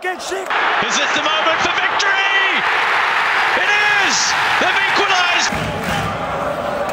against Is this the moment for victory? It is!